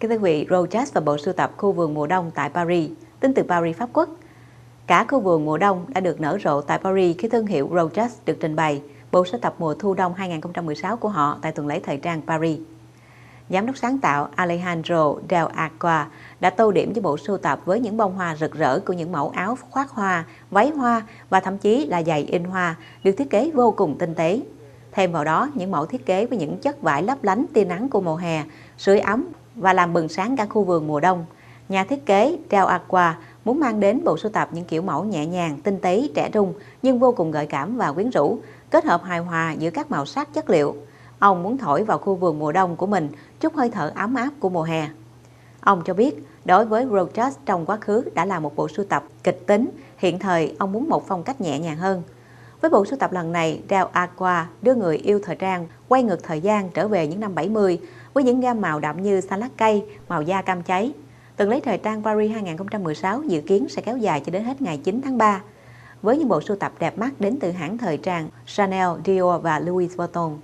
Kính thưa quý vị, Rojas và bộ sưu tập khu vườn mùa đông tại Paris, tính từ Paris, Pháp Quốc. Cả khu vườn mùa đông đã được nở rộ tại Paris khi thương hiệu Rojas được trình bày bộ sưu tập mùa thu đông 2016 của họ tại tuần lễ thời trang Paris. Giám đốc sáng tạo Alejandro Del Aqua đã tô điểm cho bộ sưu tập với những bông hoa rực rỡ của những mẫu áo khoác hoa, váy hoa và thậm chí là giày in hoa được thiết kế vô cùng tinh tế. Thêm vào đó, những mẫu thiết kế với những chất vải lấp lánh tia nắng của mùa hè, sưởi ấm và làm bừng sáng cả khu vườn mùa đông. Nhà thiết kế Del Aqua muốn mang đến bộ sưu tập những kiểu mẫu nhẹ nhàng, tinh tế, trẻ trung nhưng vô cùng gợi cảm và quyến rũ, kết hợp hài hòa giữa các màu sắc chất liệu. Ông muốn thổi vào khu vườn mùa đông của mình chút hơi thở ấm áp của mùa hè. Ông cho biết, đối với Rojas trong quá khứ đã là một bộ sưu tập kịch tính, hiện thời ông muốn một phong cách nhẹ nhàng hơn. Với bộ sưu tập lần này, Del Aqua đưa người yêu thời trang quay ngược thời gian trở về những năm 70 với những gam màu đậm như xanh lá cây, màu da cam cháy. Tuần lễ thời trang Paris 2016 dự kiến sẽ kéo dài cho đến hết ngày 9 tháng 3 với những bộ sưu tập đẹp mắt đến từ hãng thời trang Chanel, Dior và Louis Vuitton.